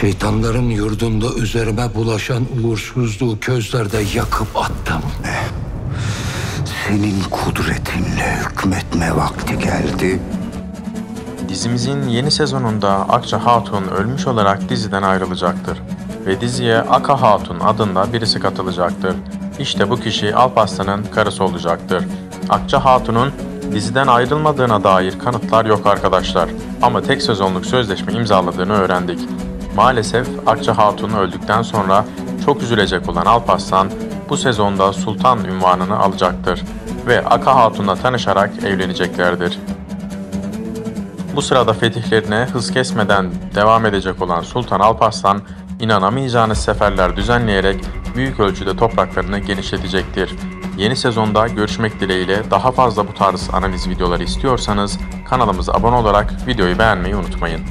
Şeytanların yurdunda üzerime bulaşan uğursuzluğu közlerde yakıp attım. Senin kudretinle hükmetme vakti geldi. Dizimizin yeni sezonunda Akça Hatun ölmüş olarak diziden ayrılacaktır. Ve diziye Aka Hatun adında birisi katılacaktır. İşte bu kişi Alparslan'ın karısı olacaktır. Akça Hatun'un diziden ayrılmadığına dair kanıtlar yok arkadaşlar. Ama tek sezonluk sözleşme imzaladığını öğrendik. Maalesef Akça Hatun öldükten sonra çok üzülecek olan Alparslan bu sezonda Sultan ünvanını alacaktır ve Aka Hatun'la tanışarak evleneceklerdir. Bu sırada fetihlerine hız kesmeden devam edecek olan Sultan Alparslan, inanamayacağınız seferler düzenleyerek büyük ölçüde topraklarını genişletecektir. Yeni sezonda görüşmek dileğiyle daha fazla bu tarz analiz videoları istiyorsanız kanalımıza abone olarak videoyu beğenmeyi unutmayın.